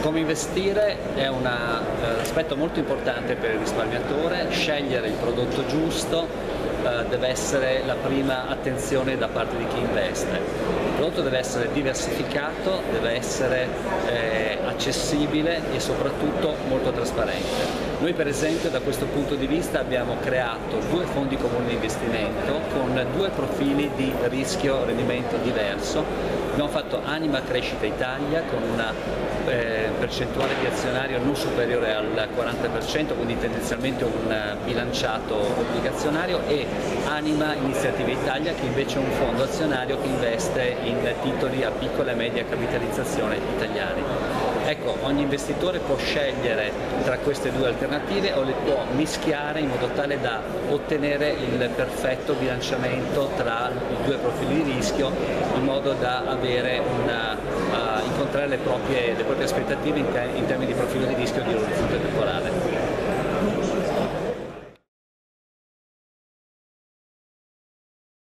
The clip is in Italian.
Come investire è un aspetto molto importante per il risparmiatore, scegliere il prodotto giusto uh, deve essere la prima attenzione da parte di chi investe. Il prodotto deve essere diversificato, deve essere eh, accessibile e soprattutto molto trasparente. Noi per esempio da questo punto di vista abbiamo creato due fondi comuni di investimento con due profili di rischio-rendimento diverso. Abbiamo fatto Anima Crescita Italia con una eh, percentuale di azionario non superiore al 40%, quindi tendenzialmente un bilanciato obbligazionario e Anima Iniziativa Italia che invece è un fondo azionario che investe in titoli a piccola e media capitalizzazione italiani. Ecco, ogni investitore può scegliere tra queste due alternative o le può mischiare in modo tale da ottenere il perfetto bilanciamento tra i due profili di rischio in modo da una, oltre le proprie, le proprie aspettative in, te in termini di profilo di rischio di orizzonte temporale.